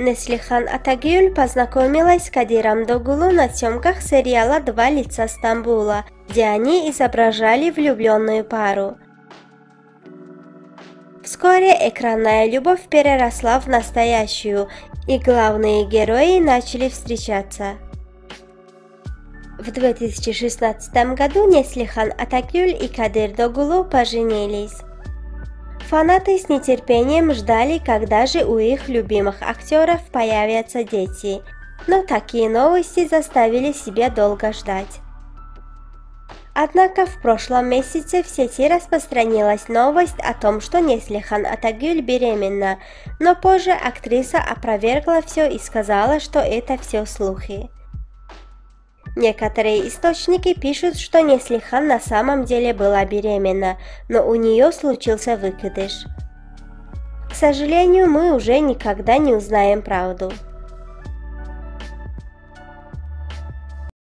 Неслихан Атагюль познакомилась с Кадиром Догулу на съемках сериала «Два лица Стамбула», где они изображали влюбленную пару. Вскоре экранная любовь переросла в настоящую, и главные герои начали встречаться. В 2016 году Неслихан Атакюль и Кадир Догулу поженились. Фанаты с нетерпением ждали, когда же у их любимых актеров появятся дети, но такие новости заставили себя долго ждать. Однако в прошлом месяце в сети распространилась новость о том, что Неслихан Атагюль беременна, но позже актриса опровергла все и сказала, что это все слухи. Некоторые источники пишут, что Неслихан на самом деле была беременна, но у нее случился выкидыш. К сожалению, мы уже никогда не узнаем правду.